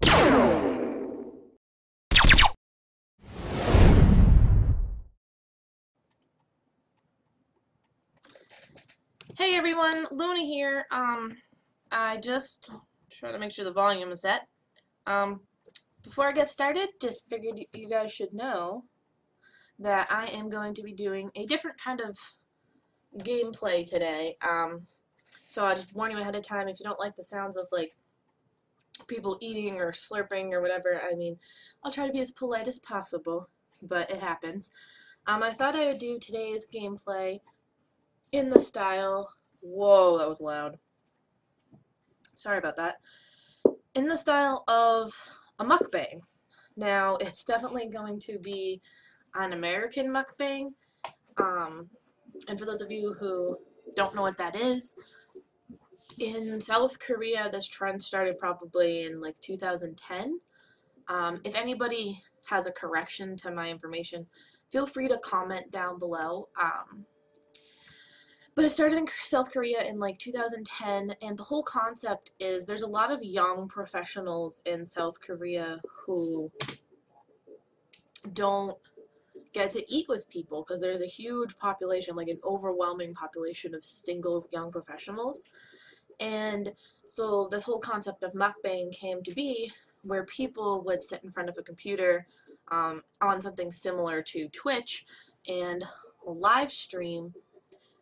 Hey everyone, Luna here. Um, I just try to make sure the volume is set. Um, before I get started, just figured you guys should know that I am going to be doing a different kind of gameplay today. Um, so I just warn you ahead of time if you don't like the sounds of like people eating or slurping or whatever. I mean, I'll try to be as polite as possible, but it happens. Um, I thought I would do today's gameplay in the style, whoa, that was loud. Sorry about that. In the style of a mukbang. Now, it's definitely going to be an American mukbang. Um, and for those of you who don't know what that is, in South Korea, this trend started probably in like 2010. Um, if anybody has a correction to my information, feel free to comment down below. Um, but it started in South Korea in like 2010, and the whole concept is there's a lot of young professionals in South Korea who don't get to eat with people because there's a huge population, like an overwhelming population of single young professionals. And so this whole concept of mukbang came to be where people would sit in front of a computer um, on something similar to Twitch and live stream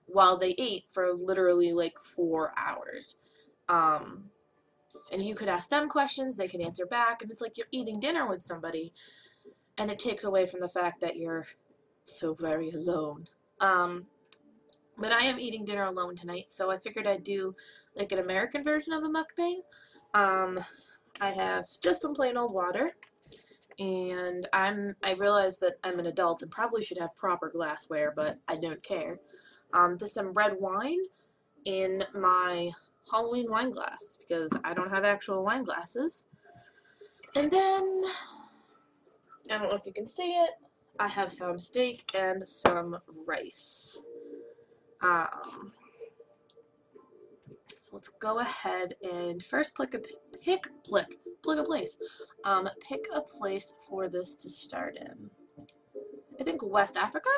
while they ate for literally like four hours. Um, and you could ask them questions, they could answer back, and it's like you're eating dinner with somebody, and it takes away from the fact that you're so very alone. Um, but I am eating dinner alone tonight, so I figured I'd do like an American version of a mukbang. Um, I have just some plain old water, and I'm I realize that I'm an adult and probably should have proper glassware, but I don't care. Um, this some red wine in my Halloween wine glass because I don't have actual wine glasses. And then, I don't know if you can see it, I have some steak and some rice. Um, so let's go ahead and first pick a pick pick pick a place. Um, pick a place for this to start in. I think West Africa.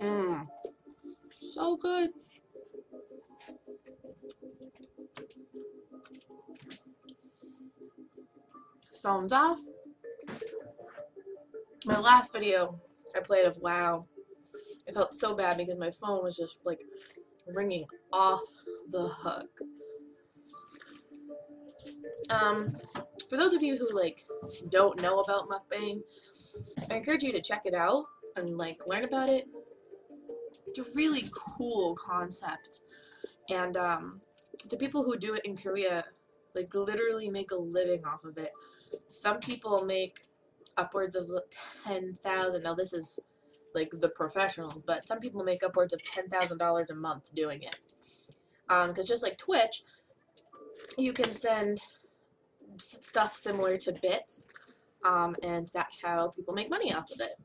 Mmm. So good. Phones off. My last video I played of WoW, I felt so bad because my phone was just like ringing off the hook. Um, for those of you who like don't know about mukbang, I encourage you to check it out and like learn about it. It's a really cool concept, and um, the people who do it in Korea like literally make a living off of it. Some people make upwards of ten thousand. Now this is like the professionals, but some people make upwards of ten thousand dollars a month doing it. Because um, just like Twitch, you can send stuff similar to bits, um, and that's how people make money off of it.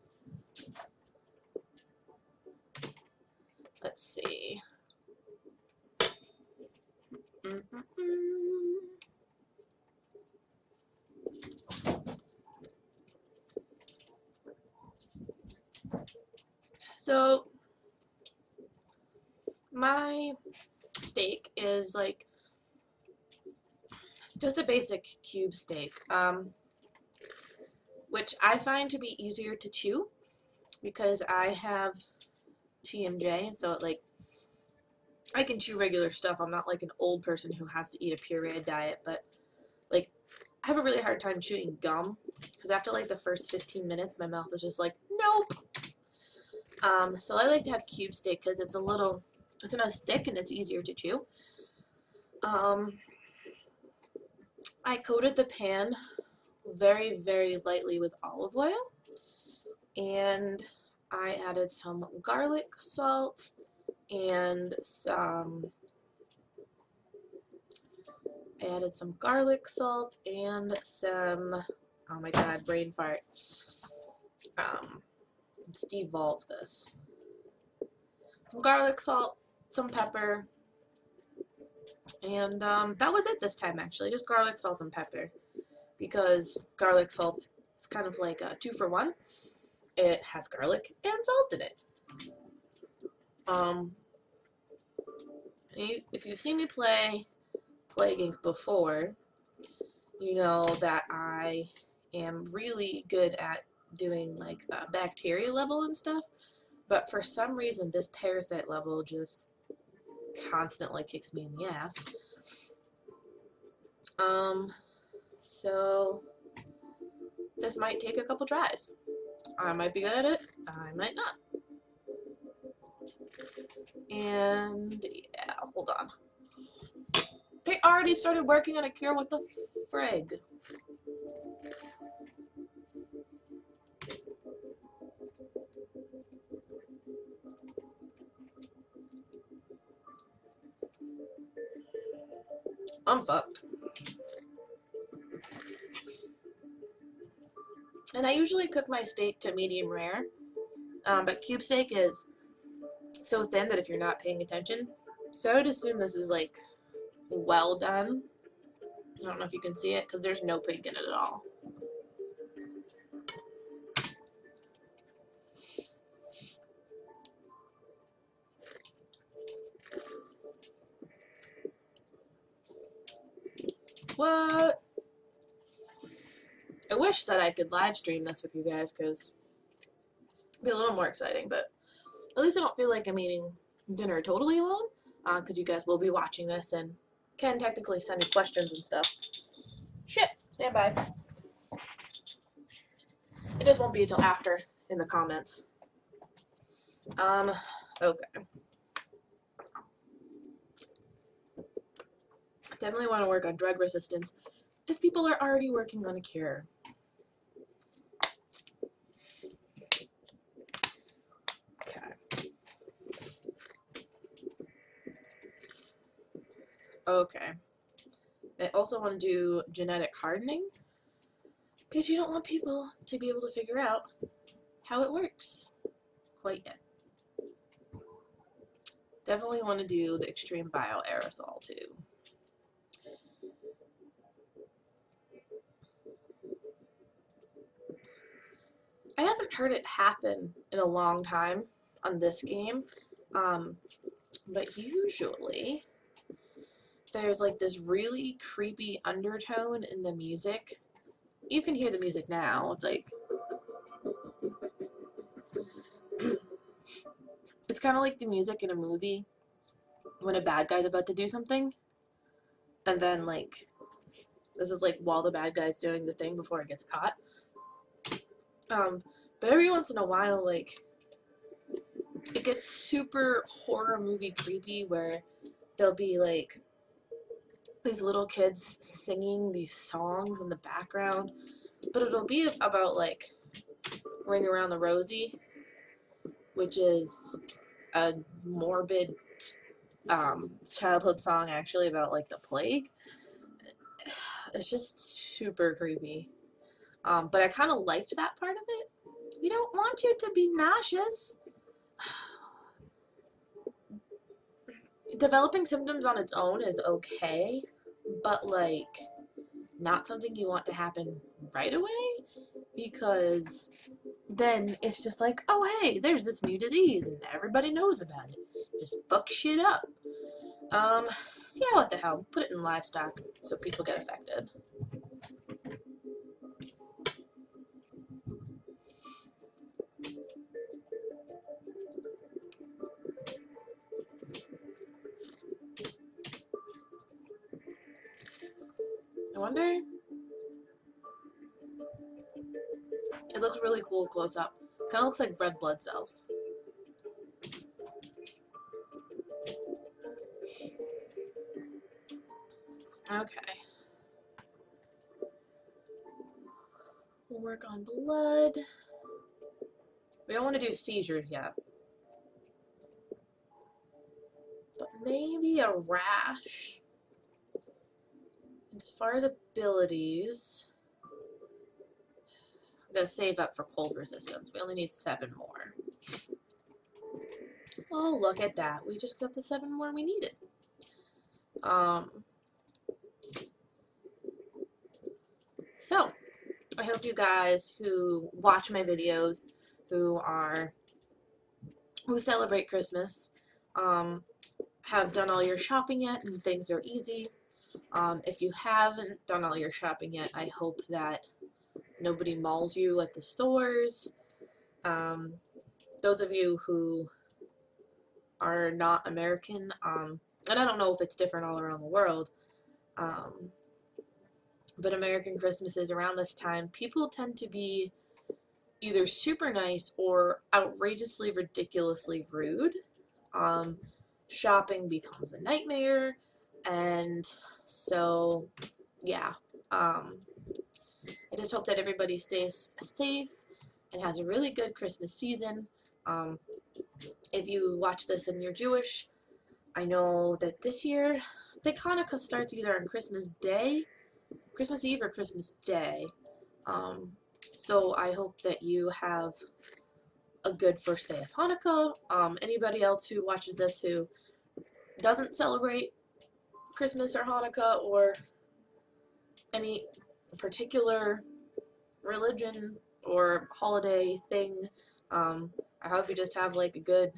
Let's see. Mm -mm -mm. So, my steak is like just a basic cube steak, um, which I find to be easier to chew because I have TMJ, so it like I can chew regular stuff. I'm not like an old person who has to eat a pureed diet, but I have a really hard time chewing gum because after like the first 15 minutes, my mouth is just like, nope. Um, so I like to have cube steak because it's a little, it's not as thick and it's easier to chew. Um, I coated the pan very, very lightly with olive oil. And I added some garlic salt and some added some garlic salt and some oh my god brain fart um let's devolve this some garlic salt, some pepper, and um, that was it this time actually, just garlic, salt, and pepper. Because garlic salt is kind of like a two for one. It has garlic and salt in it. Um, if you've seen me play Plague Inc. before, you know that I am really good at doing like uh, bacteria level and stuff, but for some reason this parasite level just constantly kicks me in the ass. Um, so this might take a couple tries. I might be good at it, I might not. And yeah, hold on. They already started working on a cure, what the frig? I'm fucked. And I usually cook my steak to medium rare, um, but cube steak is so thin that if you're not paying attention, so I would assume this is like well done. I don't know if you can see it because there's no pink in it at all. What? I wish that I could live stream this with you guys because it'd be a little more exciting, but at least I don't feel like I'm eating dinner totally alone because uh, you guys will be watching this and can technically send me questions and stuff. Shit, stand by. It just won't be until after in the comments. Um, okay. Definitely want to work on drug resistance if people are already working on a cure. Okay. Okay. I also want to do genetic hardening because you don't want people to be able to figure out how it works quite yet. Definitely want to do the extreme bio aerosol too. I haven't heard it happen in a long time on this game, um, but usually there's like this really creepy undertone in the music. You can hear the music now. It's like it's kind of like the music in a movie when a bad guy's about to do something, and then like this is like while the bad guy's doing the thing before it gets caught. Um, but every once in a while, like, it gets super horror movie creepy where there'll be like these little kids singing these songs in the background, but it'll be about like Ring Around the Rosie, which is a morbid um, childhood song actually about like the plague. It's just super creepy. Um, but I kind of liked that part of it. We don't want you to be nauseous. Developing symptoms on its own is okay, but like not something you want to happen right away because then it's just like, oh hey, there's this new disease and everybody knows about it. Just fuck shit up. Um, yeah, what the hell? Put it in livestock so people get affected. Wonder. It looks really cool close up. Kind of looks like red blood cells. Okay. We'll work on blood. We don't want to do seizures yet. But maybe a rash as far as abilities, I'm going to save up for cold resistance. We only need seven more. Oh, look at that. We just got the seven more we needed. Um, so, I hope you guys who watch my videos, who are, who celebrate Christmas, um, have done all your shopping yet and things are easy. Um, if you haven't done all your shopping yet, I hope that nobody mauls you at the stores. Um, those of you who are not American, um, and I don't know if it's different all around the world, um, but American Christmases around this time, people tend to be either super nice or outrageously, ridiculously rude. Um, shopping becomes a nightmare, and so, yeah. Um, I just hope that everybody stays safe and has a really good Christmas season. Um, if you watch this and you're Jewish, I know that this year the Hanukkah starts either on Christmas Day, Christmas Eve, or Christmas Day. Um, so I hope that you have a good first day of Hanukkah. Um, anybody else who watches this who doesn't celebrate Christmas or Hanukkah or any particular religion or holiday thing, um, I hope you just have like a good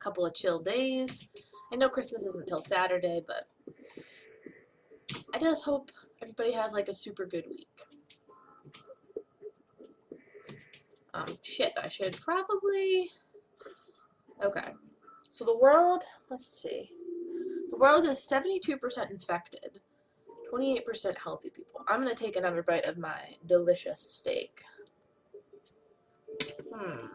couple of chill days. I know Christmas isn't until Saturday, but I just hope everybody has like a super good week. Um, shit, I should probably... Okay. So the world, let's see. The world is 72% infected, 28% healthy people. I'm going to take another bite of my delicious steak. Hmm.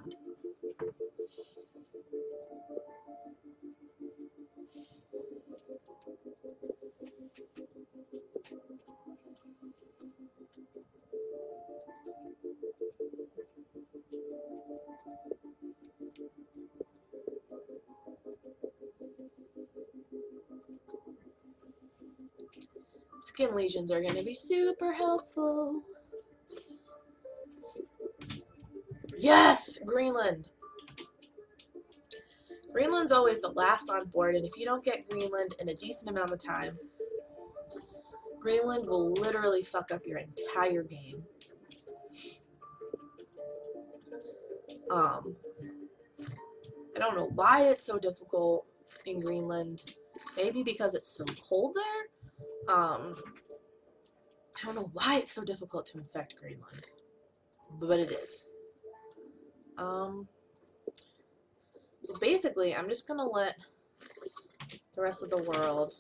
Skin lesions are going to be super helpful. Yes! Greenland! Greenland's always the last on board, and if you don't get Greenland in a decent amount of time, Greenland will literally fuck up your entire game. Um, I don't know why it's so difficult in Greenland. Maybe because it's so cold there? Um, I don't know why it's so difficult to infect Greenland. But it is. Um, so basically, I'm just going to let the rest of the world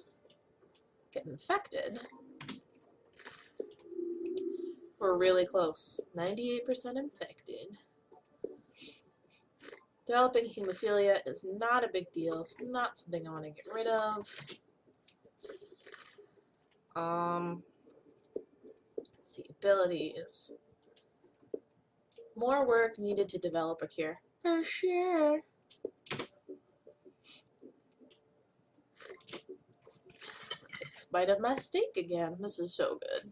get infected. We're really close. 98% infected. Developing hemophilia is not a big deal. It's not something I want to get rid of. Um, let's see, abilities. More work needed to develop a cure. For sure. Bite of my steak again. This is so good.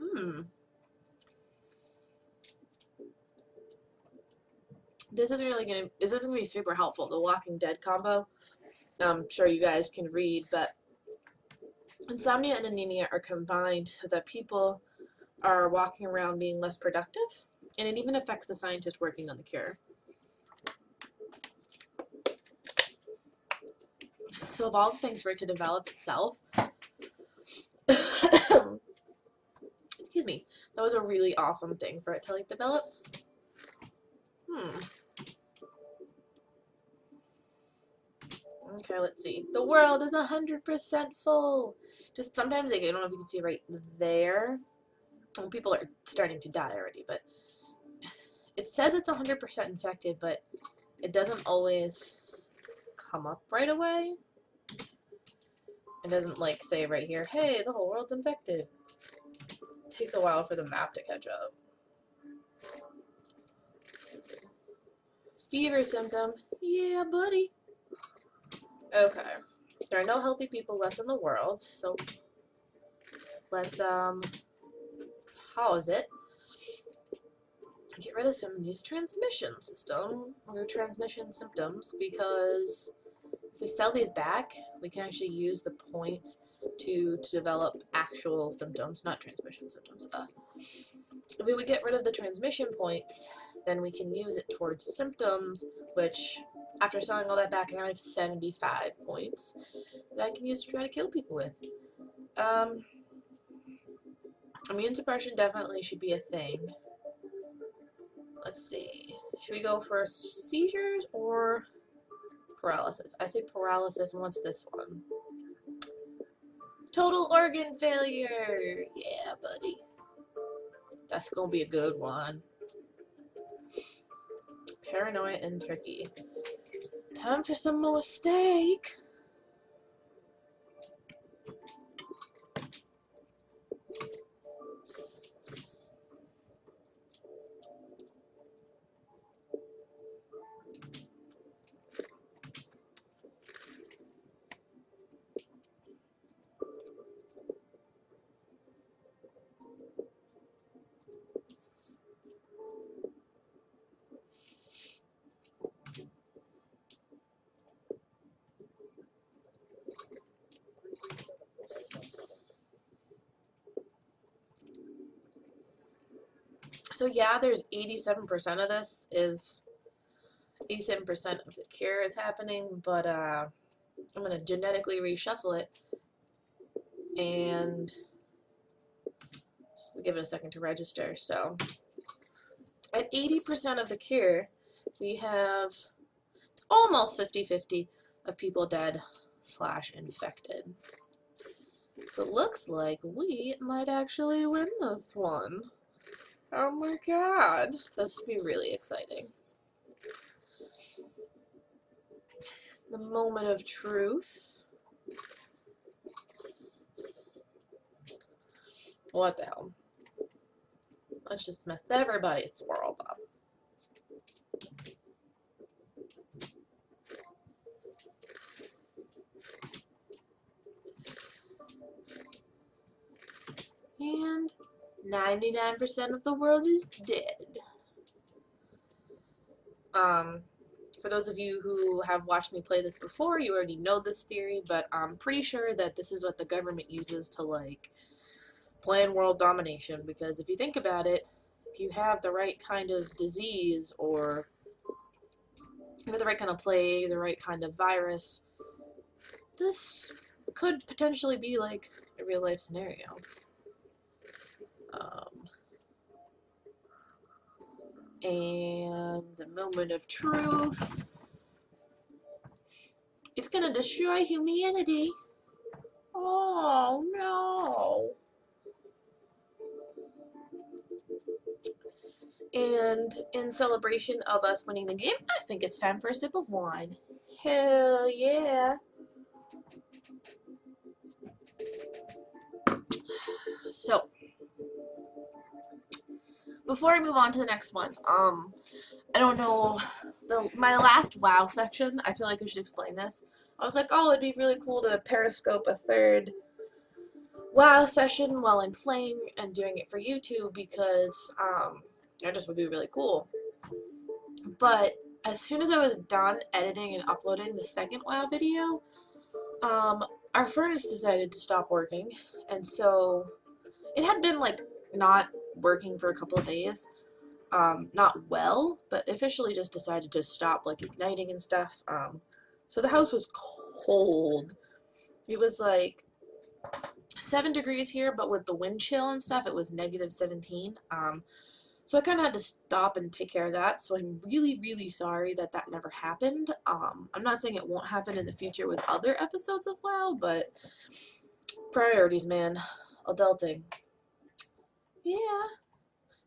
Hmm. This is really gonna. This is gonna be super helpful. The Walking Dead combo. I'm sure you guys can read, but insomnia and anemia are combined so that people are walking around being less productive, and it even affects the scientist working on the cure. So of all the things for it to develop itself, excuse me, that was a really awesome thing for it to like develop. Hmm. Okay, let's see. The world is 100% full. Just sometimes, like, I don't know if you can see right there. Well, people are starting to die already, but it says it's 100% infected, but it doesn't always come up right away. It doesn't, like, say right here, hey, the whole world's infected. It takes a while for the map to catch up. Fever symptom. Yeah, buddy. Okay. There are no healthy people left in the world, so let's um pause it. Get rid of some of these transmission system or transmission symptoms because if we sell these back, we can actually use the points to, to develop actual symptoms, not transmission symptoms. Uh, if we would get rid of the transmission points, then we can use it towards symptoms, which after selling all that back, now I have 75 points that I can use to try to kill people with. Um, immune suppression definitely should be a thing. Let's see. Should we go for seizures or paralysis? I say paralysis, wants this one? Total organ failure! Yeah, buddy. That's gonna be a good one. Paranoia and turkey. Time for some more steak. So yeah, there's 87% of this is 87% of the cure is happening, but uh, I'm going to genetically reshuffle it and give it a second to register. So at 80% of the cure, we have almost 50-50 of people dead slash infected. So it looks like we might actually win this one. Oh my god. This would be really exciting. The moment of truth. What the hell? Let's just mess everybody's world up. And 99% of the world is dead. Um, for those of you who have watched me play this before, you already know this theory, but I'm pretty sure that this is what the government uses to, like, plan world domination, because if you think about it, if you have the right kind of disease or the right kind of plague, the right kind of virus, this could potentially be, like, a real-life scenario. Um, and the moment of truth. It's gonna destroy humanity. Oh no. And in celebration of us winning the game, I think it's time for a sip of wine. Hell yeah. So, before I move on to the next one, um, I don't know, the my last WoW section, I feel like I should explain this. I was like, oh, it'd be really cool to periscope a third WoW session while I'm playing and doing it for YouTube because um, that just would be really cool. But as soon as I was done editing and uploading the second WoW video, um, our furnace decided to stop working, and so it had been like not working for a couple of days. Um, not well, but officially just decided to stop like igniting and stuff. Um, so the house was cold. It was like seven degrees here, but with the wind chill and stuff, it was negative 17. Um, so I kind of had to stop and take care of that. So I'm really, really sorry that that never happened. Um, I'm not saying it won't happen in the future with other episodes of WoW, but priorities, man. Adulting. Yeah.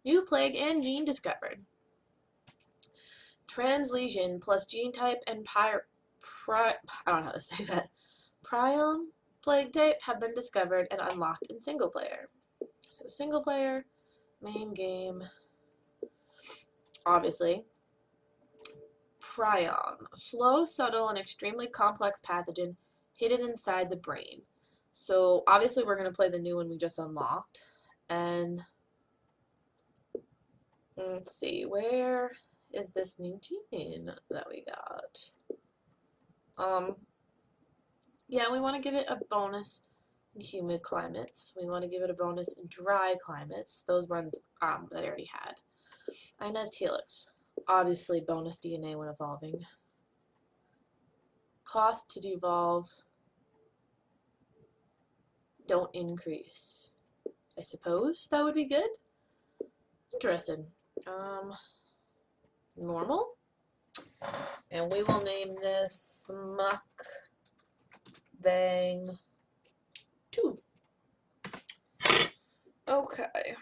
New plague and gene discovered. Translesion plus gene type and pri, I don't know how to say that. Prion plague type have been discovered and unlocked in single player. So single player, main game, obviously. Prion, slow, subtle, and extremely complex pathogen hidden inside the brain. So obviously we're going to play the new one we just unlocked and Let's see, where is this new gene that we got? Um, yeah, we want to give it a bonus in humid climates. We want to give it a bonus in dry climates. Those ones um, that I already had. Ionized helix. Obviously, bonus DNA when evolving. Cost to devolve don't increase. I suppose that would be good. Interesting. Um, normal. And we will name this Muck Bang 2. Okay.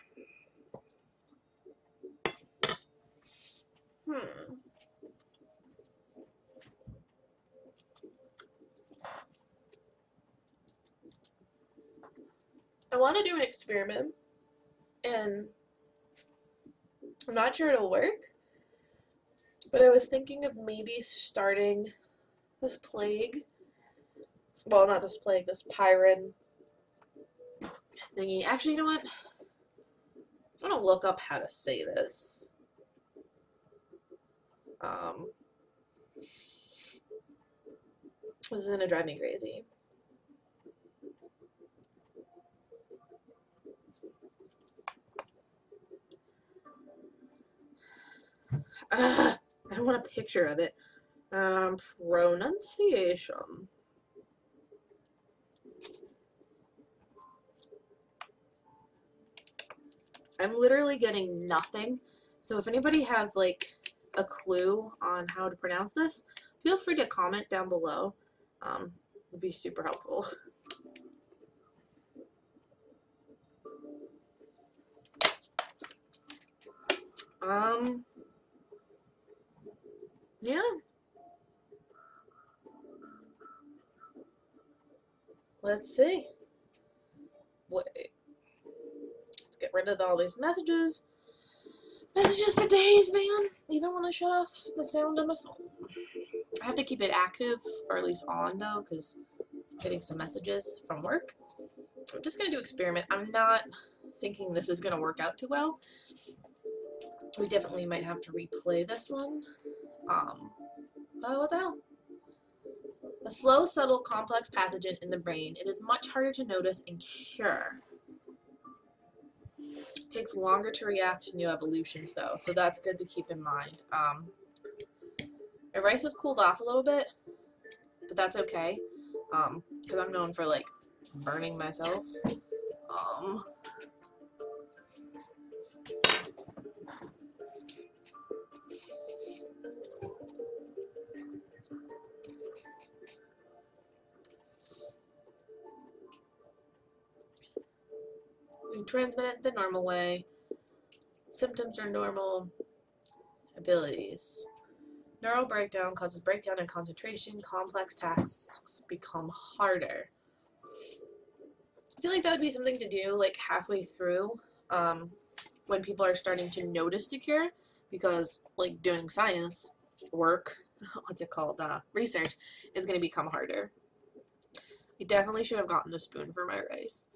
Hmm. I want to do an experiment, and I'm not sure it'll work, but I was thinking of maybe starting this plague. Well, not this plague, this Pyron thingy. Actually, you know what? I'm gonna look up how to say this. Um, this is gonna drive me crazy. Uh, I don't want a picture of it. Um, pronunciation. I'm literally getting nothing. So if anybody has like a clue on how to pronounce this, feel free to comment down below. Um, would be super helpful. Um, yeah. Let's see. Wait. Let's get rid of all these messages. Messages for days, man. Even when I shut off the sound on my phone. I have to keep it active, or at least on, though, because getting some messages from work. I'm just going to do experiment. I'm not thinking this is going to work out too well. We definitely might have to replay this one. Um, but what the hell? A slow, subtle, complex pathogen in the brain. It is much harder to notice and cure. It takes longer to react to new evolutions, though, so that's good to keep in mind. Um, my rice has cooled off a little bit, but that's okay, because um, I'm known for, like, burning myself. Um, we transmit it the normal way. Symptoms are normal. Abilities. Neural breakdown causes breakdown in concentration. Complex tasks become harder. I feel like that would be something to do like halfway through um, when people are starting to notice the cure because like doing science work, what's it called, uh, research, is going to become harder. I definitely should have gotten a spoon for my rice.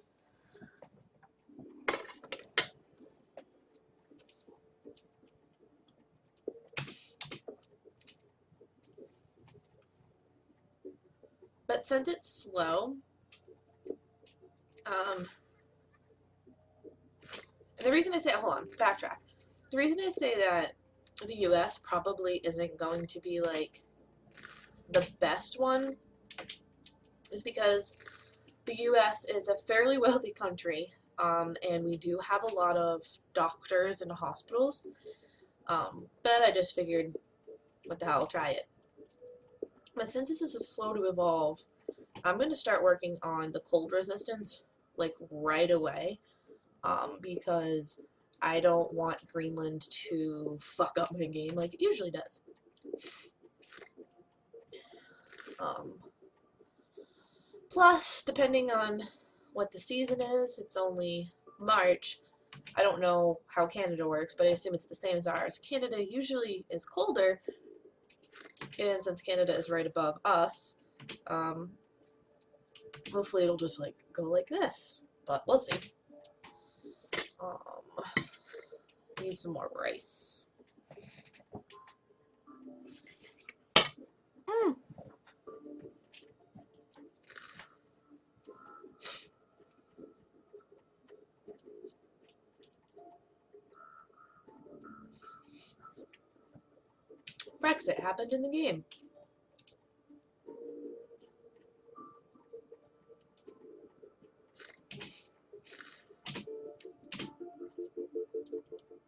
But since it's slow, um, the reason I say, hold on, backtrack. The reason I say that the US probably isn't going to be like the best one is because the US is a fairly wealthy country um, and we do have a lot of doctors and hospitals. Um, but I just figured, what the hell, I'll try it. But since this is slow to evolve, I'm going to start working on the cold resistance like right away um, because I don't want Greenland to fuck up my game like it usually does. Um, plus, depending on what the season is, it's only March. I don't know how Canada works, but I assume it's the same as ours. Canada usually is colder, and since Canada is right above us, um, hopefully it'll just like go like this, but we'll see. Um, Need some more rice. Mm. Brexit happened in the game.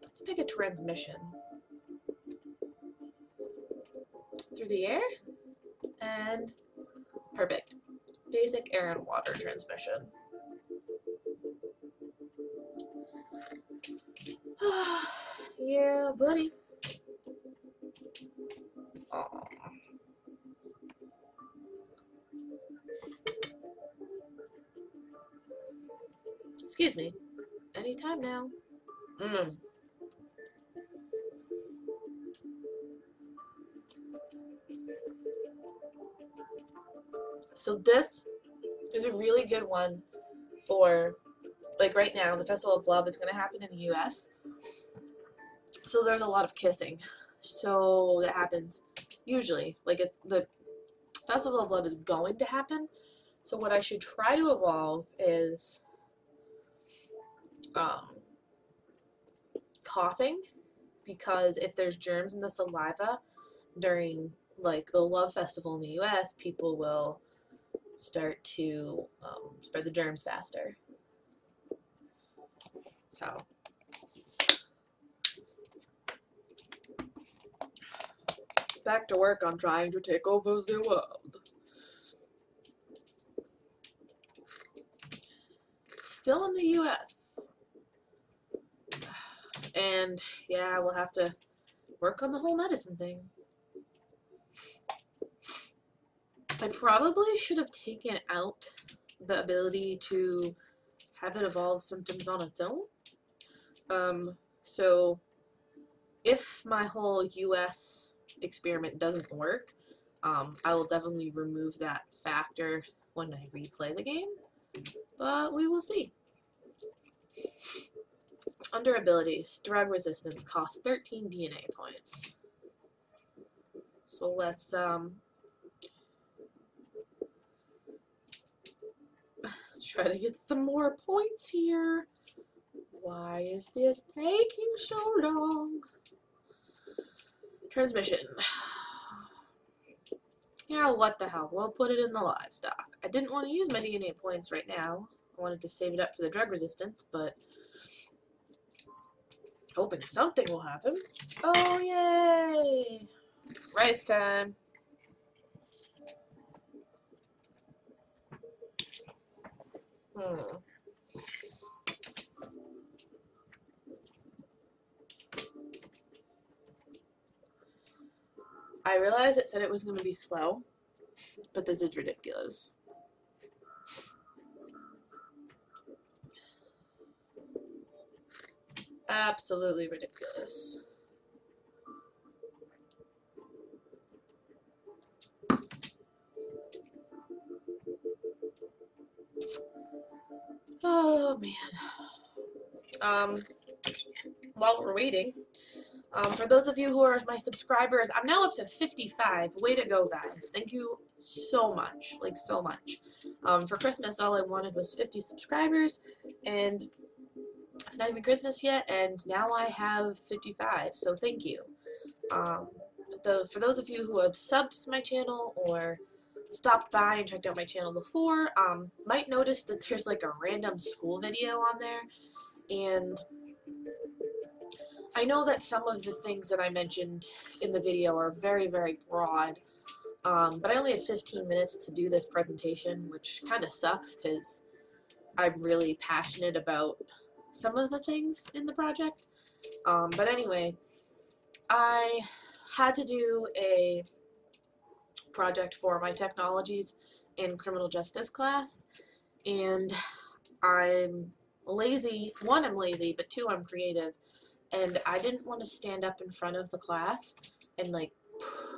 Let's pick a transmission. Through the air? And perfect. Basic air and water transmission. yeah, buddy. Now. Mm. So this is a really good one for like right now the Festival of Love is going to happen in the US. So there's a lot of kissing. So that happens usually like it's the Festival of Love is going to happen. So what I should try to evolve is um, coughing because if there's germs in the saliva during like the love festival in the US, people will start to um, spread the germs faster. So back to work on trying to take over the world. Still in the US. And yeah, we'll have to work on the whole medicine thing. I probably should have taken out the ability to have it evolve symptoms on its own. Um, so if my whole US experiment doesn't work, um, I will definitely remove that factor when I replay the game, but we will see. Under abilities, drug resistance costs 13 DNA points. So let's um, let's try to get some more points here. Why is this taking so long? Transmission. Yeah, what the hell. We'll put it in the livestock. I didn't want to use my DNA points right now. I wanted to save it up for the drug resistance, but hoping something will happen. Oh, yay! Rice time. Hmm. I realized it said it was going to be slow, but this is ridiculous. Absolutely ridiculous. Oh man. Um, while we're waiting, um, for those of you who are my subscribers, I'm now up to 55. Way to go, guys. Thank you so much. Like, so much. Um, for Christmas, all I wanted was 50 subscribers, and it's not even Christmas yet, and now I have 55, so thank you. Um, the, for those of you who have subbed to my channel or stopped by and checked out my channel before, um, might notice that there's like a random school video on there, and I know that some of the things that I mentioned in the video are very, very broad, um, but I only had 15 minutes to do this presentation, which kind of sucks because I'm really passionate about some of the things in the project. Um, but anyway, I had to do a project for my technologies in criminal justice class, and I'm lazy. One, I'm lazy, but two, I'm creative and I didn't want to stand up in front of the class and like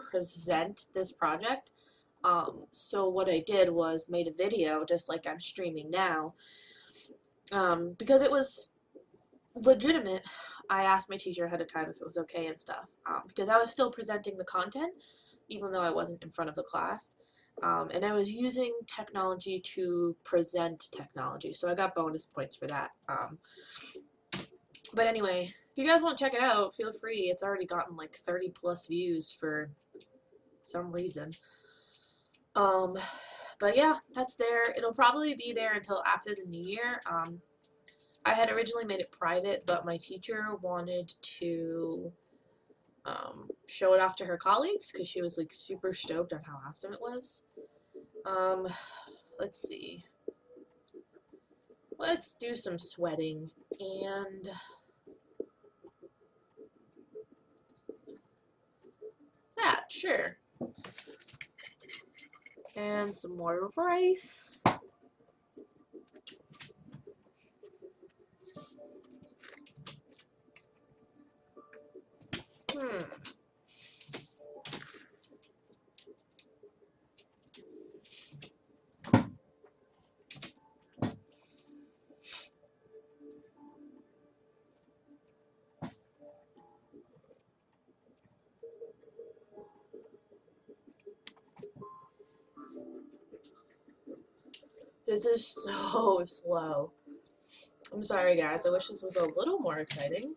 present this project. Um, so what I did was made a video just like I'm streaming now um, because it was legitimate, I asked my teacher ahead of time if it was okay and stuff um, because I was still presenting the content even though I wasn't in front of the class. Um, and I was using technology to present technology, so I got bonus points for that. Um, but anyway, if you guys want to check it out, feel free. It's already gotten like 30 plus views for some reason. Um, but yeah, that's there. It'll probably be there until after the new year. Um, I had originally made it private, but my teacher wanted to um, show it off to her colleagues because she was like super stoked on how awesome it was. Um, let's see. Let's do some sweating and that, sure. And some more rice. Hmm. This is so slow. I'm sorry, guys. I wish this was a little more exciting.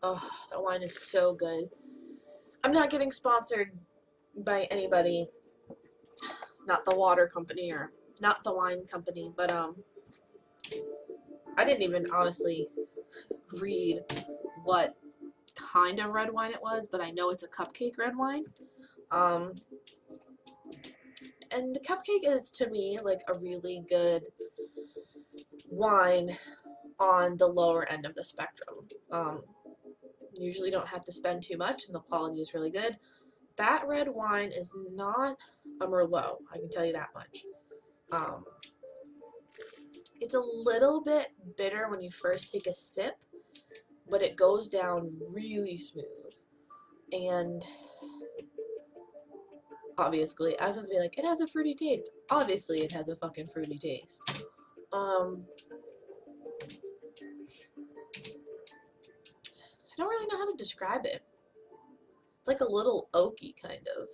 Oh, that wine is so good. I'm not getting sponsored by anybody. Not the water company or not the wine company, but um I didn't even honestly read what kind of red wine it was, but I know it's a cupcake red wine. Um and cupcake is to me like a really good wine on the lower end of the spectrum. Um, usually don't have to spend too much and the quality is really good. That red wine is not a Merlot, I can tell you that much. Um, it's a little bit bitter when you first take a sip, but it goes down really smooth. And obviously, I was going to be like, it has a fruity taste. Obviously, it has a fucking fruity taste. Um, I don't really know how to describe it. It's like a little oaky, kind of.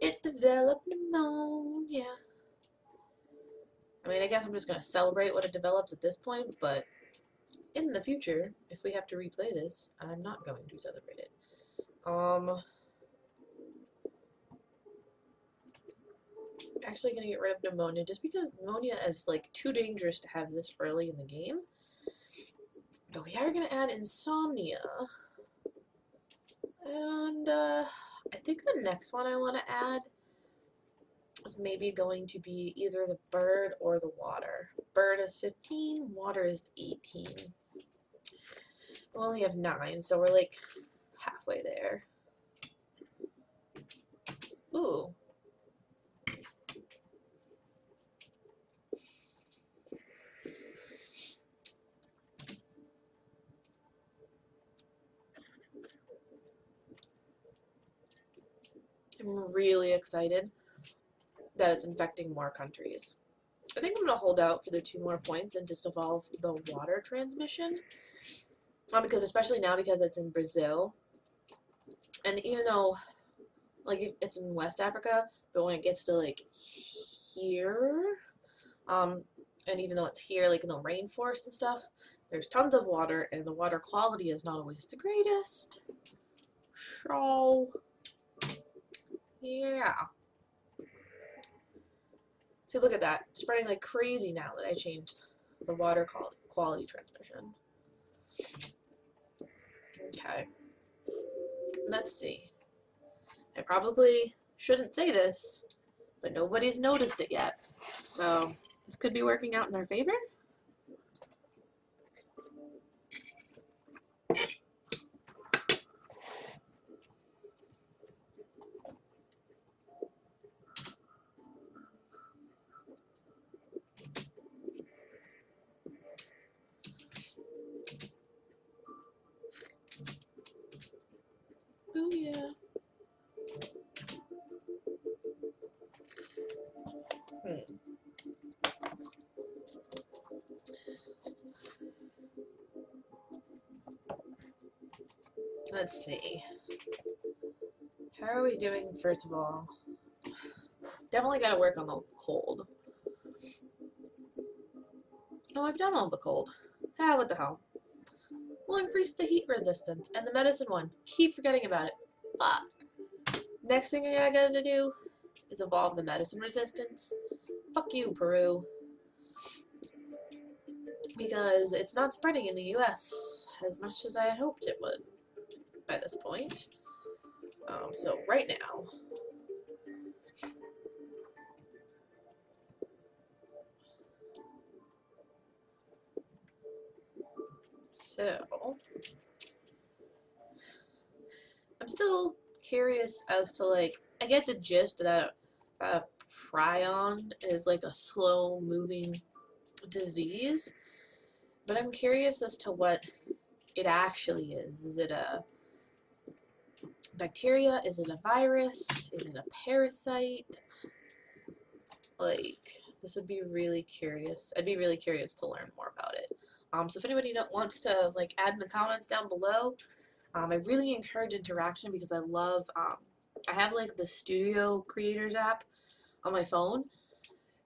It developed pneumonia. I mean, I guess I'm just going to celebrate what it develops at this point, but in the future, if we have to replay this, I'm not going to celebrate it. Um, actually going to get rid of pneumonia just because pneumonia is like too dangerous to have this early in the game. But we are going to add insomnia. And uh, I think the next one I want to add is maybe going to be either the bird or the water. Bird is 15, water is 18. We only have 9, so we're like halfway there. Ooh, I'm really excited that it's infecting more countries. I think I'm going to hold out for the two more points and just evolve the water transmission. Because especially now because it's in Brazil. And even though like it's in West Africa, but when it gets to like here, um, and even though it's here like in the rainforest and stuff, there's tons of water and the water quality is not always the greatest. So yeah. See, look at that. Spreading like crazy now that I changed the water quality transmission. Okay. Let's see. I probably shouldn't say this, but nobody's noticed it yet. So this could be working out in our favor. Yeah. Hmm. Let's see. How are we doing, first of all? Definitely gotta work on the cold. Oh, I've done all the cold. Ah, what the hell. We'll increase the heat resistance and the medicine one. Keep forgetting about it. Fuck. Next thing I gotta do is evolve the medicine resistance. Fuck you, Peru. Because it's not spreading in the US as much as I had hoped it would by this point. Um, so right now, so I'm still curious as to like I get the gist that uh, prion is like a slow moving disease, but I'm curious as to what it actually is. Is it a bacteria? Is it a virus? Is it a parasite? Like, this would be really curious. I'd be really curious to learn more about it. Um, so if anybody wants to like add in the comments down below, um, I really encourage interaction because I love. Um, I have like the Studio Creators app on my phone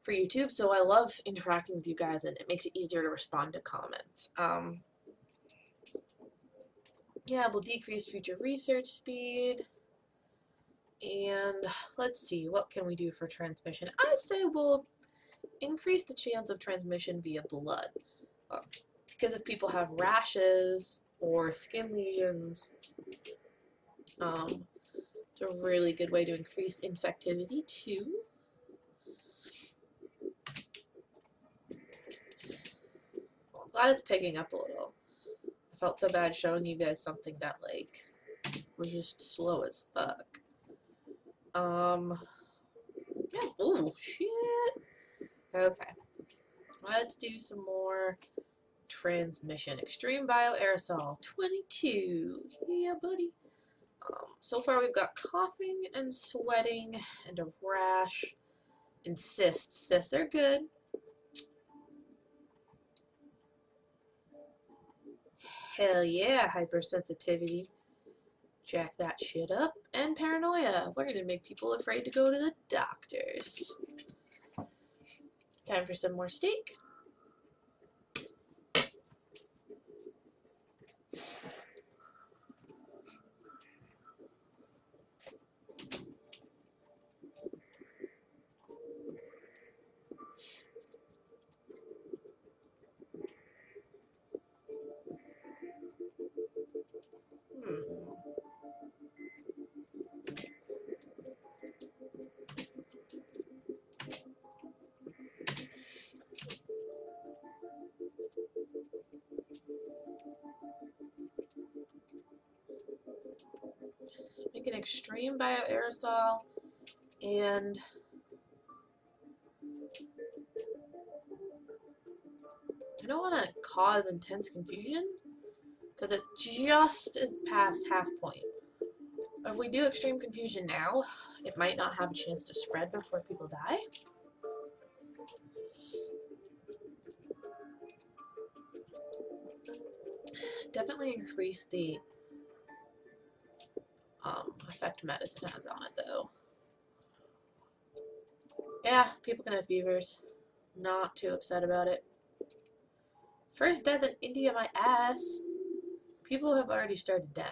for YouTube, so I love interacting with you guys, and it makes it easier to respond to comments. Um, yeah, we'll decrease future research speed. And let's see, what can we do for transmission? I say we'll increase the chance of transmission via blood. Uh, because if people have rashes or skin lesions, um, it's a really good way to increase infectivity too. Glad it's picking up a little. I felt so bad showing you guys something that like was just slow as fuck. Um, yeah, oh shit. Okay, let's do some more transmission. Extreme Bio Aerosol 22. Yeah, buddy. Um, so far we've got coughing and sweating and a rash and cysts. Cysts are good. Hell yeah, hypersensitivity. Jack that shit up. And paranoia. We're gonna make people afraid to go to the doctors. Time for some more steak. Extreme bioaerosol and I don't want to cause intense confusion because it just is past half point. If we do extreme confusion now, it might not have a chance to spread before people die. Definitely increase the medicine has on it, though. Yeah, people can have fevers. Not too upset about it. First death in India, my ass. People have already started dying.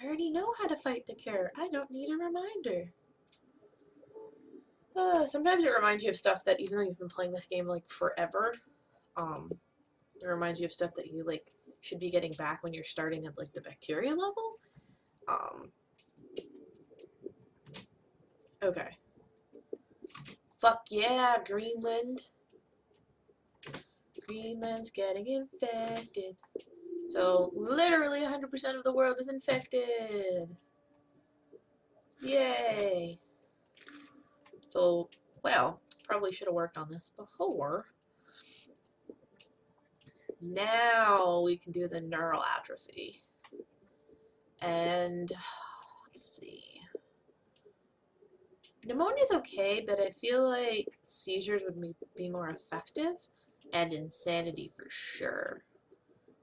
I already know how to fight the cure. I don't need a reminder. Uh, sometimes it reminds you of stuff that even though you've been playing this game like forever, um, it reminds you of stuff that you like should be getting back when you're starting at like the bacteria level. Um, okay. Fuck yeah, Greenland. Greenland's getting infected. So literally 100% of the world is infected. Yay. So, well, probably should have worked on this before. Now we can do the neural atrophy. And let's see. Pneumonia's okay, but I feel like seizures would be more effective. and insanity for sure.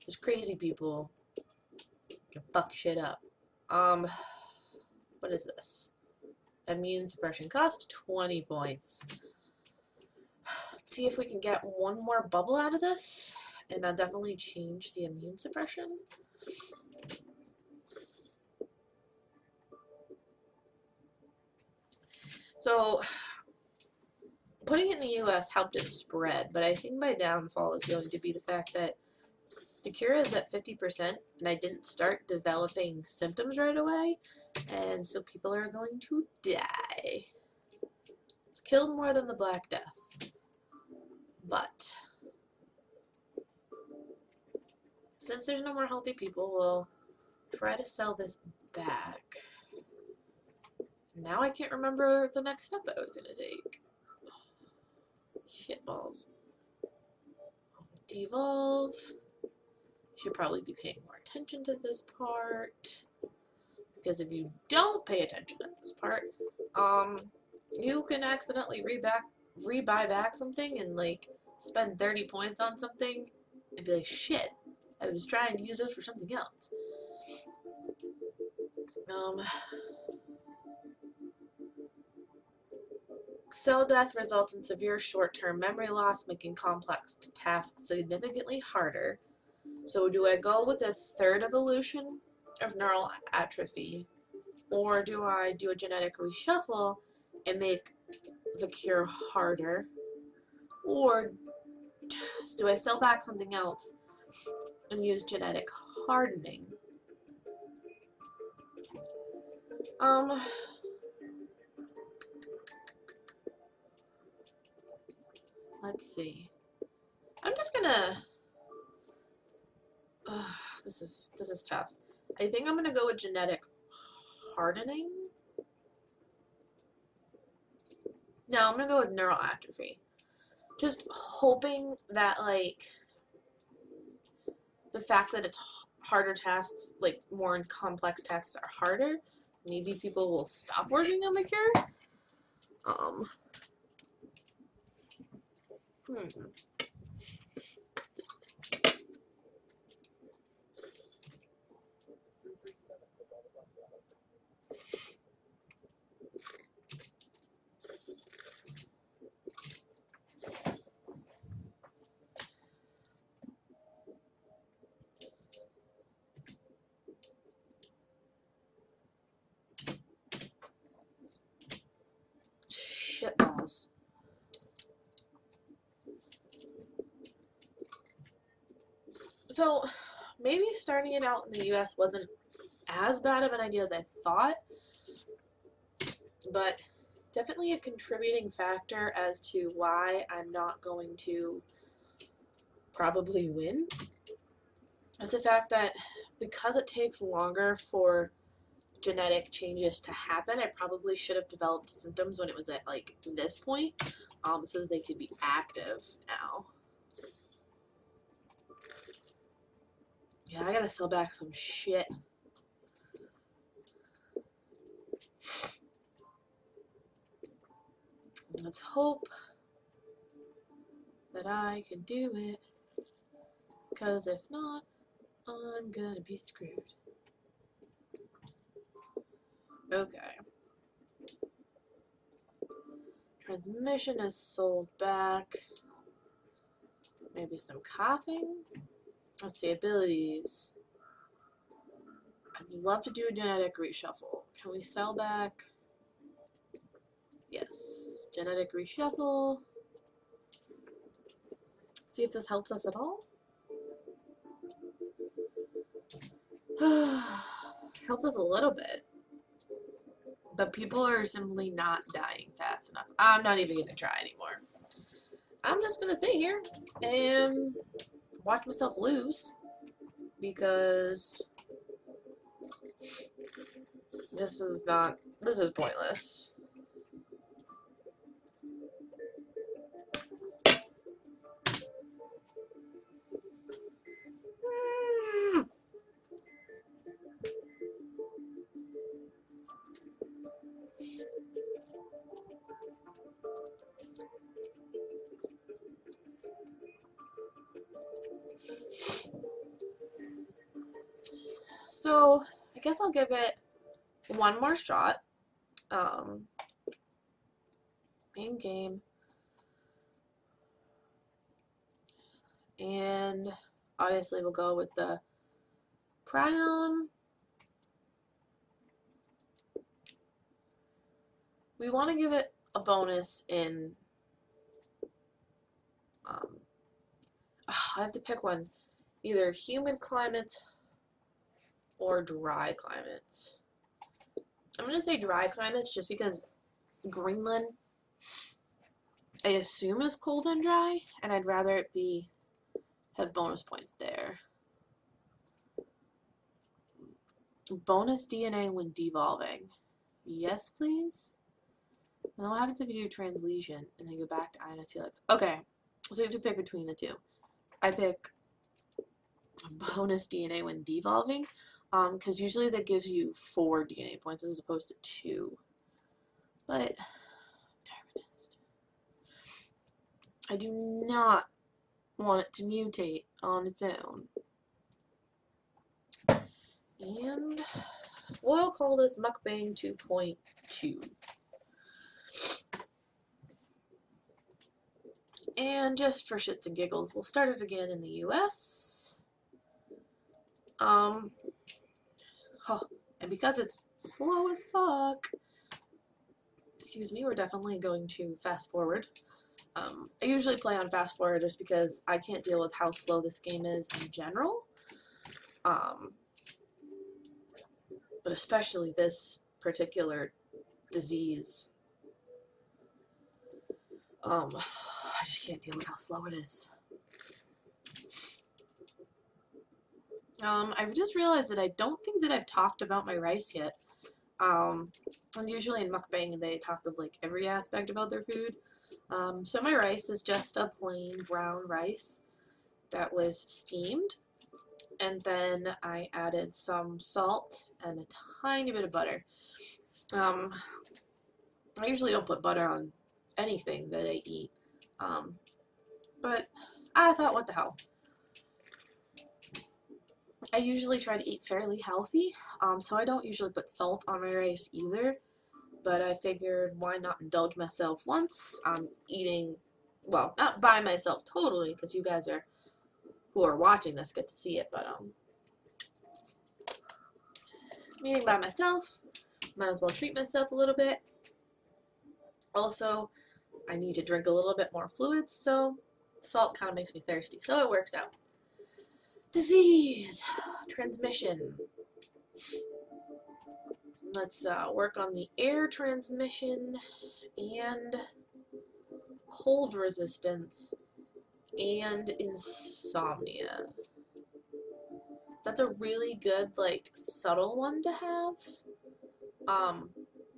There's crazy people can fuck shit up. Um, what is this? Immune suppression cost 20 points. Let's see if we can get one more bubble out of this, and that definitely change the immune suppression. So, putting it in the US helped it spread, but I think my downfall is going to be the fact that the cure is at 50% and I didn't start developing symptoms right away, and so people are going to die. It's killed more than the Black Death, but since there's no more healthy people, we'll try to sell this back. Now I can't remember the next step I was going to take. Shitballs. Devolve. You should probably be paying more attention to this part. Because if you don't pay attention at this part, um, you can accidentally reback, rebuy back something and like spend 30 points on something and be like, shit, I was trying to use this for something else. Um, Cell death results in severe short-term memory loss, making complex tasks significantly harder. So do I go with a third evolution of neural atrophy, or do I do a genetic reshuffle and make the cure harder, or do I sell back something else and use genetic hardening? Um, Let's see. I'm just gonna. Uh, this is this is tough. I think I'm gonna go with genetic hardening. No, I'm gonna go with neural atrophy. Just hoping that like the fact that it's harder tasks, like more complex tasks are harder, maybe people will stop working on the cure. Um, Hmm. So maybe starting it out in the US wasn't as bad of an idea as I thought, but definitely a contributing factor as to why I'm not going to probably win is the fact that because it takes longer for genetic changes to happen, I probably should have developed symptoms when it was at like this point um, so that they could be active now. Yeah, I gotta sell back some shit. Let's hope that I can do it. Because if not, I'm gonna be screwed. Okay. Transmission is sold back. Maybe some coughing. Let's see, abilities. I'd love to do a genetic reshuffle. Can we sell back? Yes. Genetic reshuffle. See if this helps us at all. helped us a little bit. But people are simply not dying fast enough. I'm not even going to try anymore. I'm just going to sit here and watch myself lose because this is not, this is pointless. Give it one more shot. Um, main game. And obviously we'll go with the Prion. We want to give it a bonus in um, I have to pick one. Either humid climate or dry climates. I'm going to say dry climates just because Greenland, I assume, is cold and dry, and I'd rather it be have bonus points there. Bonus DNA when devolving. Yes, please? And then what happens if you do translesion and then go back to Ionotelix? Okay, so you have to pick between the two. I pick bonus DNA when devolving, because um, usually that gives you four DNA points as opposed to two. But, Darwinist. I do not want it to mutate on its own. And we'll call this Mukbang 2.2. And just for shits and giggles, we'll start it again in the US. Um, oh, and because it's slow as fuck, excuse me, we're definitely going to fast forward. Um, I usually play on fast forward just because I can't deal with how slow this game is in general. Um, but especially this particular disease. Um, I just can't deal with how slow it is. Um, I've just realized that I don't think that I've talked about my rice yet. Um, and usually in mukbang they talk of like every aspect about their food. Um, so my rice is just a plain brown rice that was steamed. And then I added some salt and a tiny bit of butter. Um, I usually don't put butter on anything that I eat. Um, but I thought, what the hell. I usually try to eat fairly healthy, um, so I don't usually put salt on my rice either. But I figured, why not indulge myself once? I'm eating, well, not by myself totally, because you guys are, who are watching this, get to see it, but, um, I'm eating by myself. Might as well treat myself a little bit. Also, I need to drink a little bit more fluids, so salt kind of makes me thirsty, so it works out. Disease, transmission. Let's uh, work on the air transmission and cold resistance and insomnia. That's a really good, like, subtle one to have. Um,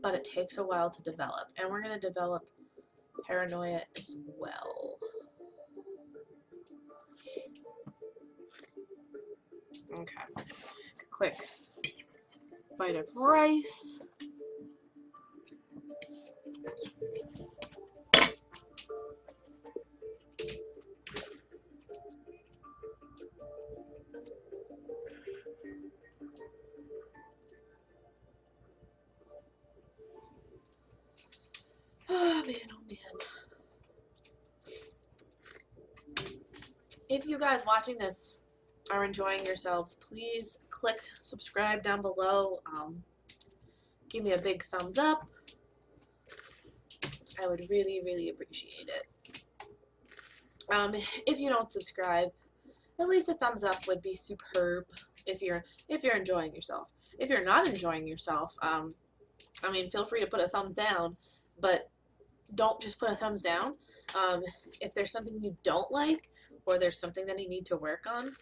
but it takes a while to develop. And we're going to develop paranoia as well. Okay. Quick bite of rice. Oh man, oh man. If you guys watching this are enjoying yourselves, please click subscribe down below. Um, give me a big thumbs up. I would really, really appreciate it. Um, if you don't subscribe, at least a thumbs up would be superb if you're if you're enjoying yourself. If you're not enjoying yourself, um, I mean, feel free to put a thumbs down, but don't just put a thumbs down. Um, if there's something you don't like or there's something that you need to work on,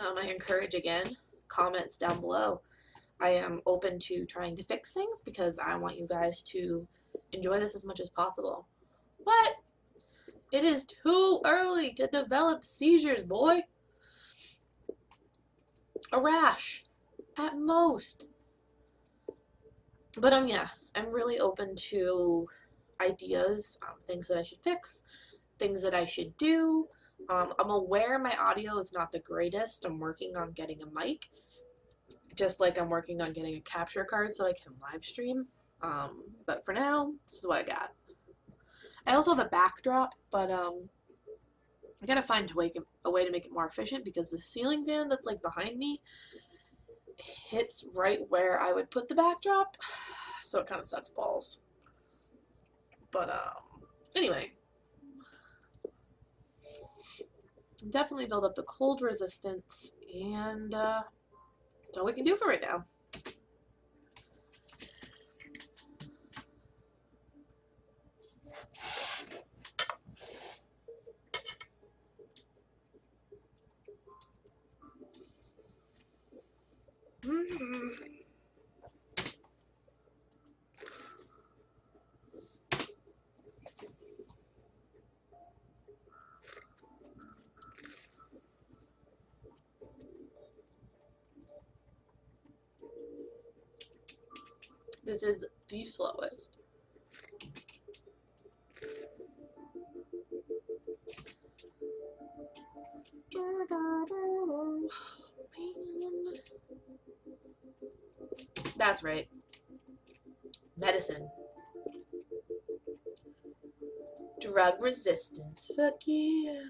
um, I encourage again comments down below. I am open to trying to fix things because I want you guys to enjoy this as much as possible. But it is too early to develop seizures, boy. A rash at most. But um yeah, I'm really open to ideas, um, things that I should fix, things that I should do. Um, I'm aware my audio is not the greatest. I'm working on getting a mic. just like I'm working on getting a capture card so I can live stream. Um, but for now, this is what I got. I also have a backdrop, but um, I gotta find a way, a way to make it more efficient because the ceiling fan that's like behind me hits right where I would put the backdrop, so it kind of sucks balls. But um, anyway, definitely build up the cold resistance, and uh, that's all we can do for right now. This is the slowest. That's right. Medicine. Drug resistance. Fuck yeah.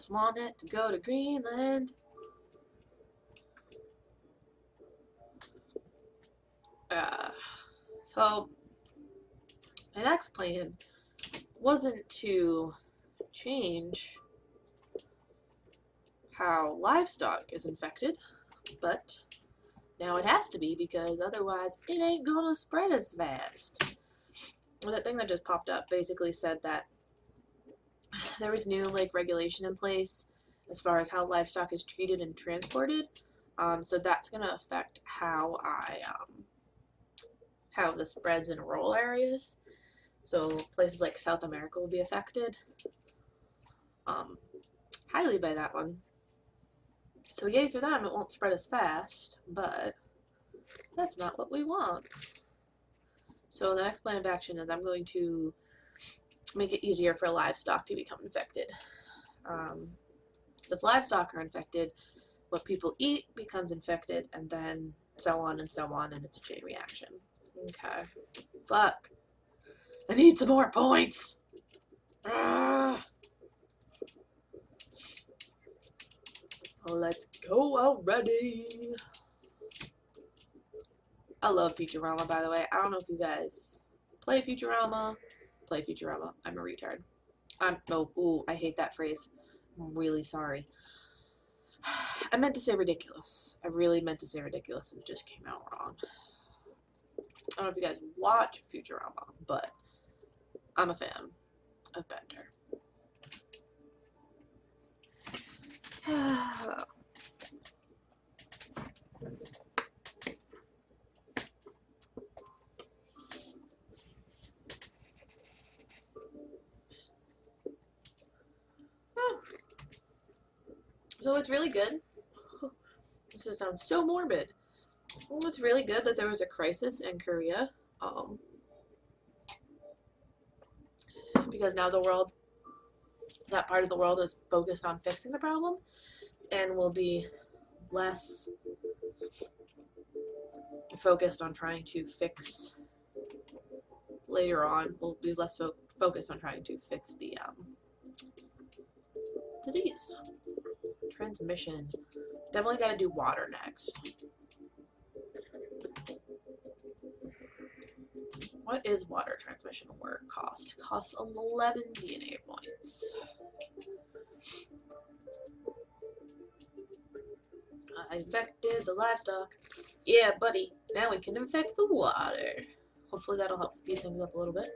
Just wanted to go to Greenland. Uh, so, my next plan wasn't to change how livestock is infected, but now it has to be because otherwise it ain't gonna spread as fast. that thing that just popped up basically said that there was new like regulation in place as far as how livestock is treated and transported. Um, so that's going to affect how I um, how this spreads in rural areas. So places like South America will be affected um, highly by that one. So yay for them, it won't spread as fast, but that's not what we want. So the next plan of action is I'm going to make it easier for livestock to become infected. Um, if livestock are infected, what people eat becomes infected, and then so on and so on, and it's a chain reaction. Okay. Fuck. I need some more points! Ugh. Let's go already! I love Futurama, by the way. I don't know if you guys play Futurama play Futurama. I'm a retard. I'm oh ooh, I hate that phrase. I'm really sorry. I meant to say ridiculous. I really meant to say ridiculous and it just came out wrong. I don't know if you guys watch Futurama, but I'm a fan of Bender. So it's really good. this is sounds so morbid. It's really good that there was a crisis in Korea. Um, because now the world, that part of the world is focused on fixing the problem and will be less focused on trying to fix later on. We'll be less fo focused on trying to fix the um, disease transmission. Definitely got to do water next. What is water transmission work cost? Costs 11 DNA points. I infected the livestock. Yeah, buddy. Now we can infect the water. Hopefully that'll help speed things up a little bit.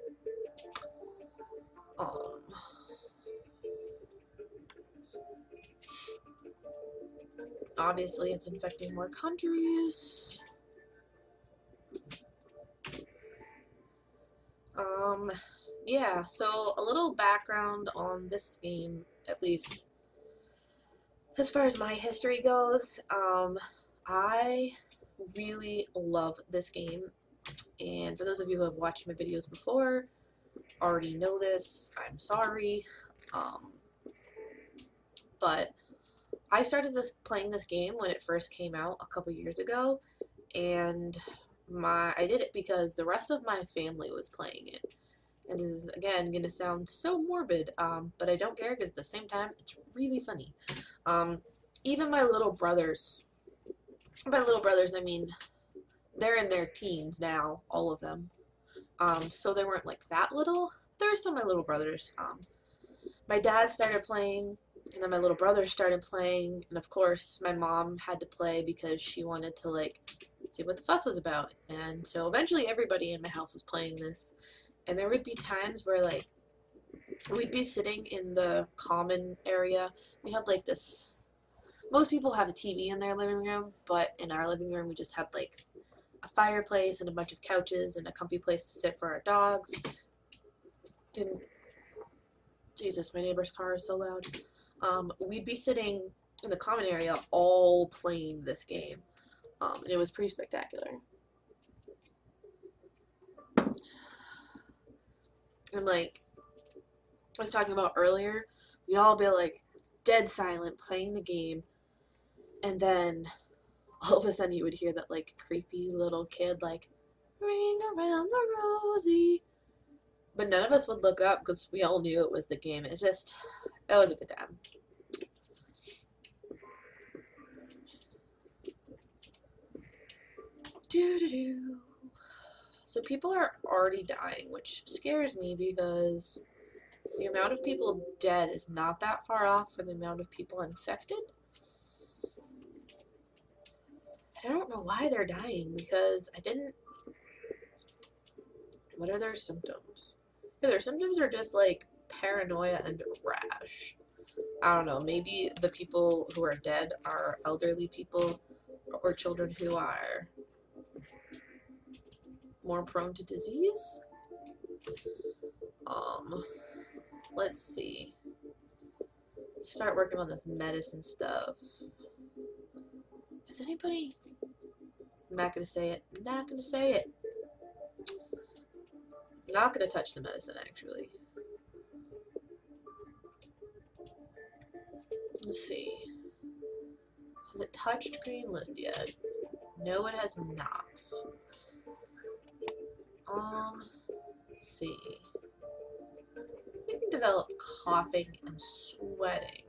Um, obviously it's infecting more countries. Um, yeah, so a little background on this game, at least as far as my history goes. Um, I really love this game, and for those of you who have watched my videos before, already know this, I'm sorry. Um, but I started this playing this game when it first came out a couple years ago, and my I did it because the rest of my family was playing it. And this is again going to sound so morbid, um, but I don't care because at the same time it's really funny. Um, even my little brothers, by little brothers I mean they're in their teens now, all of them. Um, so they weren't like that little. They were still my little brothers. Um, my dad started playing, and then my little brother started playing, and of course my mom had to play because she wanted to like see what the fuss was about. And so eventually everybody in my house was playing this. And there would be times where like we'd be sitting in the common area. We had like this most people have a TV in their living room, but in our living room we just had like a fireplace and a bunch of couches and a comfy place to sit for our dogs. And Jesus, my neighbor's car is so loud. Um, we'd be sitting in the common area all playing this game. Um, and it was pretty spectacular. And like I was talking about earlier, we'd all be like dead silent playing the game, and then all of a sudden you would hear that like creepy little kid like ring around the rosy. But none of us would look up because we all knew it was the game. It's just, it was a good time. Do do do. So people are already dying, which scares me because the amount of people dead is not that far off from the amount of people infected. I don't know why they're dying because I didn't. What are their symptoms? Their symptoms are just like paranoia and rash. I don't know. Maybe the people who are dead are elderly people or children who are more prone to disease. Um, let's see. Start working on this medicine stuff. Has anybody? I'm not gonna say it. I'm not gonna say it. Not gonna touch the medicine actually. Let's see. Has it touched Greenland yet? No, it has not. Um, let's see. We can develop coughing and sweating.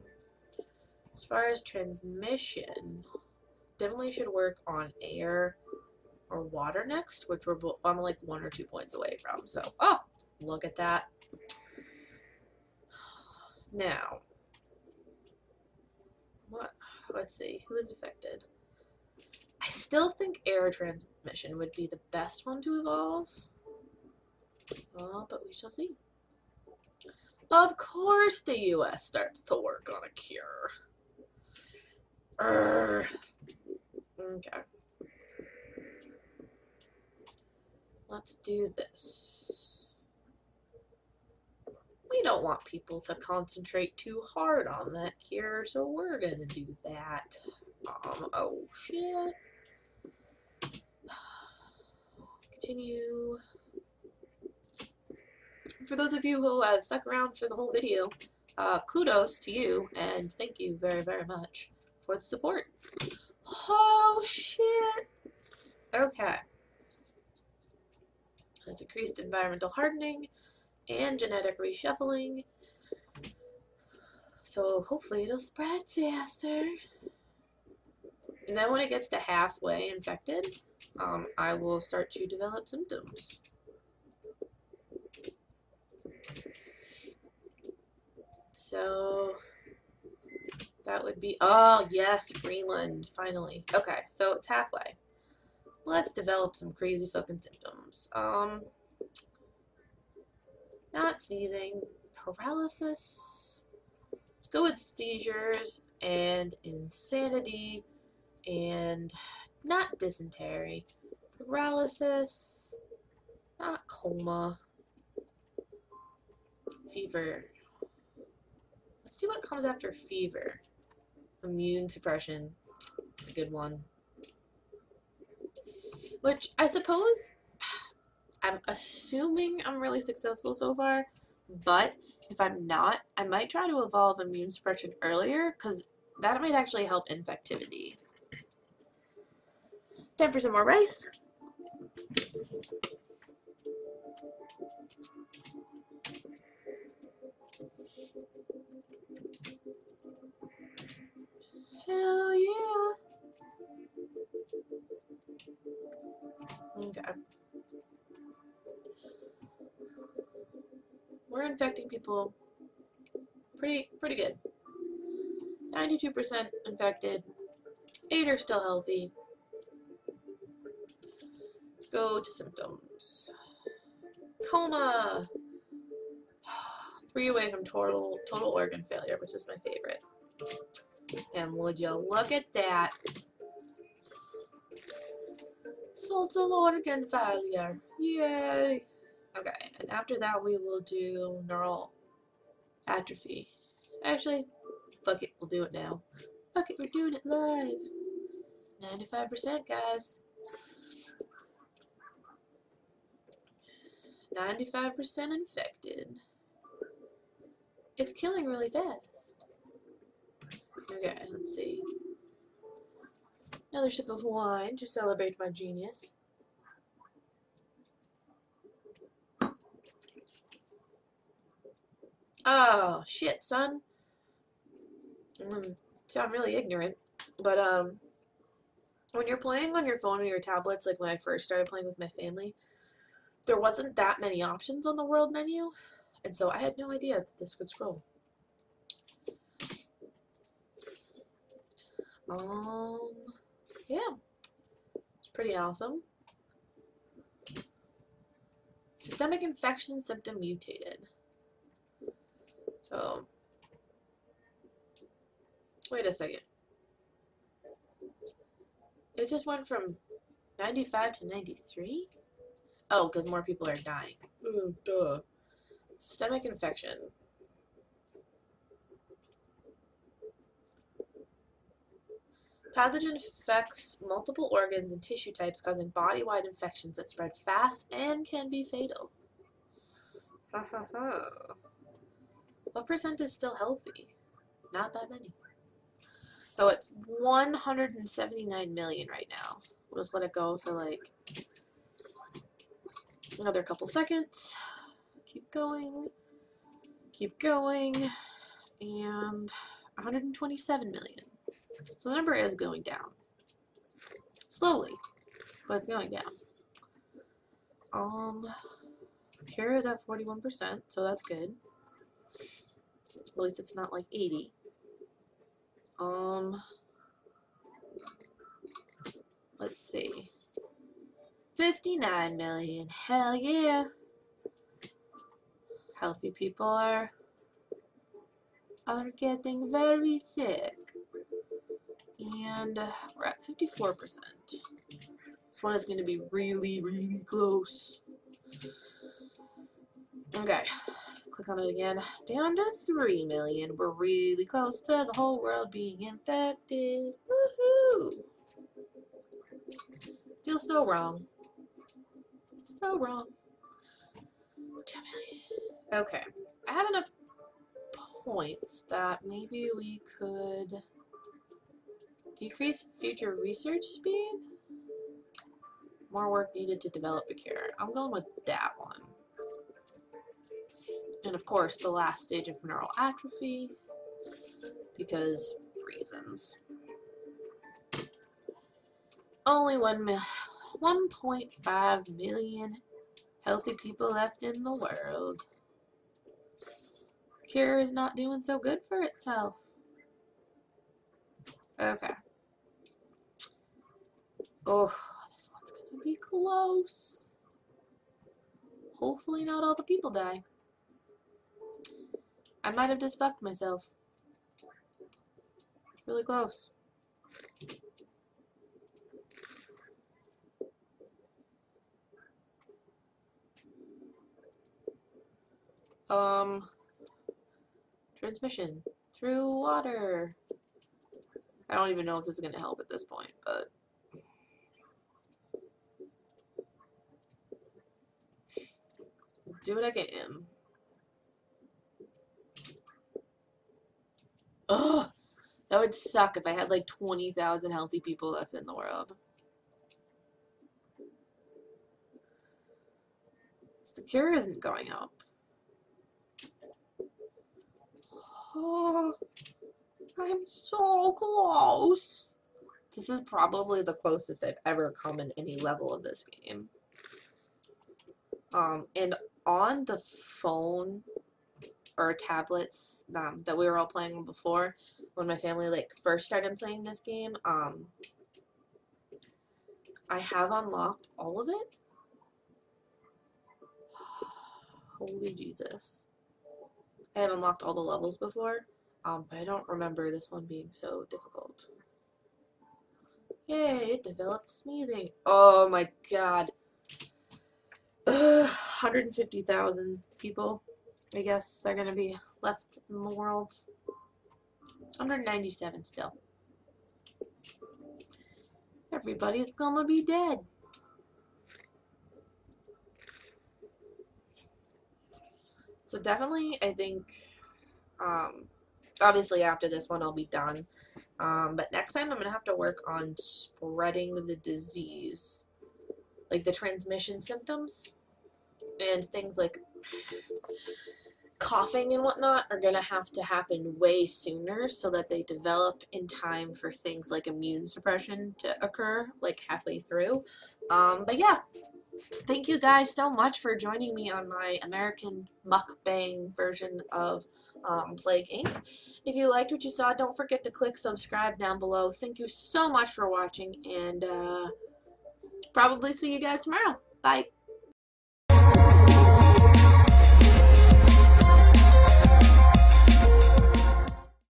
As far as transmission, definitely should work on air or water next, which we're I'm like one or two points away from. So, oh, look at that. Now, what? Let's see. Who is affected? I still think air transmission would be the best one to evolve. Oh, but we shall see. Of course the US starts to work on a cure. Urgh. Okay. Let's do this. We don't want people to concentrate too hard on that cure, so we're gonna do that. Um, oh shit. Continue. For those of you who have stuck around for the whole video, uh, kudos to you, and thank you very, very much for the support. Oh, shit. Okay. That's increased environmental hardening and genetic reshuffling. So hopefully it'll spread faster. And then when it gets to halfway infected, um, I will start to develop symptoms. So that would be, oh yes, Greenland, finally. Okay, so it's halfway. Let's develop some crazy fucking symptoms. Um, not sneezing, paralysis. Let's go with seizures and insanity and not dysentery. Paralysis, not coma. Fever. Let's see what comes after fever. Immune suppression. A good one. Which I suppose I'm assuming I'm really successful so far, but if I'm not, I might try to evolve immune suppression earlier because that might actually help infectivity. Time for some more rice. Hell yeah. Okay. We're infecting people pretty pretty good. 92% infected. 8 are still healthy. Let's go to symptoms. Coma. 3 away from total total organ failure, which is my favorite. And would you look at that? Total organ failure. Yay. Okay, and after that we will do neural atrophy. Actually, fuck it, we'll do it now. Fuck it, we're doing it live. 95% guys. 95% infected. It's killing really fast. Okay, let's see. Another sip of wine to celebrate my genius. Oh, shit, son. Mm, sound really ignorant. But, um, when you're playing on your phone or your tablets, like when I first started playing with my family, there wasn't that many options on the world menu. And so I had no idea that this would scroll. Um, yeah. It's pretty awesome. Systemic infection symptom mutated. So, wait a second. It just went from 95 to 93? Oh, because more people are dying. Oh, duh. Systemic infection. Pathogen affects multiple organs and tissue types, causing body-wide infections that spread fast and can be fatal. Ha ha ha. What percent is still healthy? Not that many. So it's 179 million right now. We'll just let it go for like another couple seconds. Keep going. Keep going. And 127 million. So the number is going down. Slowly, but it's going down. Um, cure is at 41%, so that's good. At least it's not like 80. Um, let's see. 59 million. Hell yeah. Healthy people are are getting very sick. And we're at 54%. This one is going to be really, really close. Okay click on it again. Down to 3 million. We're really close to the whole world being infected. Woohoo! Feels so wrong. So wrong. 2 million. Okay. I have enough points that maybe we could decrease future research speed? More work needed to develop a cure. I'm going with that one. And of course, the last stage of neural atrophy, because reasons. Only 1.5 million healthy people left in the world. Cure is not doing so good for itself. Okay. Oh, this one's gonna be close. Hopefully not all the people die. I might have just fucked myself. Really close. Um, transmission through water. I don't even know if this is going to help at this point, but Do it again. Ugh! That would suck if I had like 20,000 healthy people left in the world. The cure isn't going up. Oh, I'm so close. This is probably the closest I've ever come in any level of this game. Um, and on the phone or tablets um, that we were all playing before, when my family like first started playing this game, um, I have unlocked all of it. Holy Jesus. I have unlocked all the levels before, um, but I don't remember this one being so difficult. Yay, it developed sneezing. Oh my god. Ugh, 150,000 people, I guess, they're going to be left in the world. 197 still. Everybody's going to be dead. So definitely, I think, um, obviously after this one I'll be done. Um, but next time I'm going to have to work on spreading the disease. Like the transmission symptoms and things like coughing and whatnot are going to have to happen way sooner so that they develop in time for things like immune suppression to occur like halfway through. Um, but yeah, thank you guys so much for joining me on my American mukbang version of um, Plague Inc. If you liked what you saw, don't forget to click subscribe down below. Thank you so much for watching, and uh, probably see you guys tomorrow. Bye.